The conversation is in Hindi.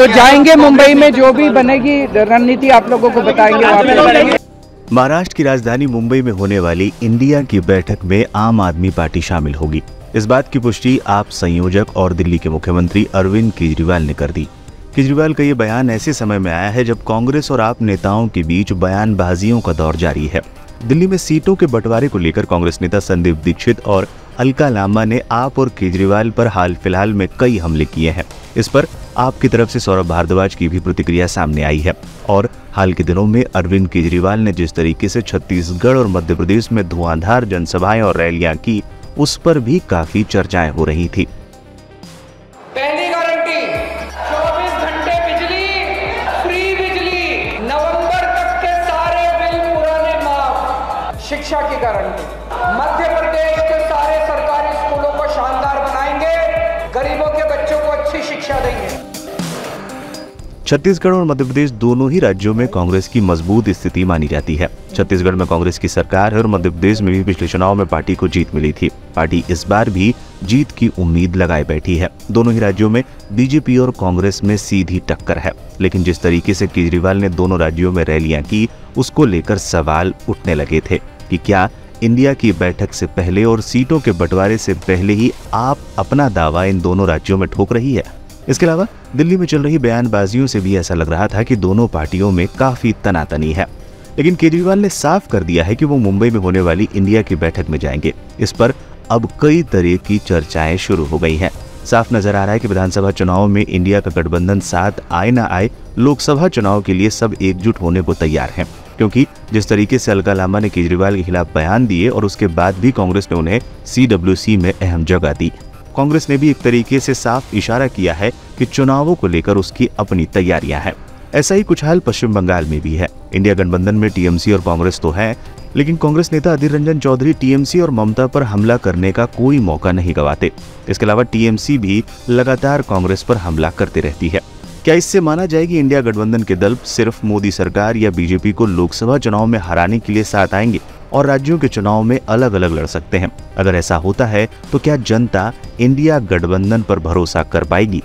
तो जाएँगे मुंबई में जो भी बनेगी, रणनीति आप लोगों को बताएँगे महाराष्ट्र की राजधानी मुंबई में होने वाली इंडिया की बैठक में आम आदमी पार्टी शामिल होगी। इस बात की पुष्टि आप संयोजक और दिल्ली के मुख्यमंत्री अरविंद केजरीवाल ने कर दी। केजरीवाल का ये बयान ऐसे समय में आया है जब कांग्रेस और आप नेताओं के बीच बयानबाजियों का दौर जारी है। दिल्ली में सीटों के बंटवारे को लेकर कांग्रेस नेता संदीप दीक्षित और अलका लामा ने आप और केजरीवाल पर हाल फ़िलहाल में कई हमले किए हैं। इस पर आपकी तरफ़ से सौरभ भारद्वाज की भी प्रतिक्रिया सामने आई है। और हाल के दिनों में अरविंद केजरीवाल ने जिस तरीके से छत्तीसगढ़ और मध्य प्रदेश में धुआंधार जनसभाएँ और रैलियाँ की, उस पर भी काफ़ी चर्चाएँ हो रही थी। पहली गारंटी 24 घंटे बिजली, फ्री बिजली, नवंबर तक के सारे बिल पुराने माफ़। शिक्षा की गारंटी, मध्य प्रदेश के सारे सरकारी छत्तीसगढ़ और मध्य प्रदेश दोनों ही राज्यों में कांग्रेस की मज़बूत स्थिति मानी जाती है। छत्तीसगढ़ में कांग्रेस की सरकार है और मध्य प्रदेश में भी पिछले चुनाव में पार्टी को जीत मिली थी। पार्टी इस बार भी जीत की उम्मीद लगाए बैठी है। दोनों ही राज्यों में बीजेपी और कांग्रेस में सीधी टक्कर है। लेकिन जिस तरीके से केजरीवाल ने दोनों राज्यों में रैलियाँ की, उसको लेकर सवाल उठने लगे थे कि क्या इंडिया की बैठक से पहले और सीटों के बंटवारे से पहले ही आप अपना दावा इन दोनों राज्यों में ठोक रही है? इसके अलावा, दिल्ली में चल रही बयानबाजियों से भी ऐसा लग रहा था कि दोनों पार्टियों में काफ़ी तनातनी है। लेकिन केजरीवाल ने साफ़ कर दिया है कि वो मुंबई में होने वाली इंडिया की बैठक में जाएँगे। इस पर अब कई तरह की चर्चाएँ शुरू हो गई हैं। साफ़ नज़र आ रहा है कि विधानसभा चुनाव में इंडिया का गठबंधन साथ आए ना आए, लोकसभा चुनाव के लिए सब एकजुट होने को तैयार हैं। क्योंकि जिस तरीके से अलका लामा ने केजरीवाल के खिलाफ बयान दिए और उसके बाद भी कांग्रेस ने उन्हें सी में अहम जगह दी। कांग्रेस ने भी एक तरीके से साफ़ इशारा किया है कि चुनावों को लेकर उसकी अपनी तैयारियाँ हैं। ऐसा ही कुछ हाल पश्चिम बंगाल में भी है। इंडिया गठबंधन में टीएमसी और कांग्रेस तो है, लेकिन कांग्रेस नेता अधीर रंजन चौधरी टीएमसी और ममता पर हमला करने का कोई मौका नहीं गवाते। इसके अलावा टीएमसी भी लगातार कांग्रेस पर हमला करती रहती है। क्या इससे माना जाए कि इंडिया गठबंधन के दल सिर्फ़ मोदी सरकार या बीजेपी को लोकसभा चुनाव में हराने के लिए साथ आएँगे? और राज्यों के चुनाव में अलग अलग लड़ सकते हैं। अगर ऐसा होता है तो क्या जनता इंडिया गठबंधन पर भरोसा कर पाएगी?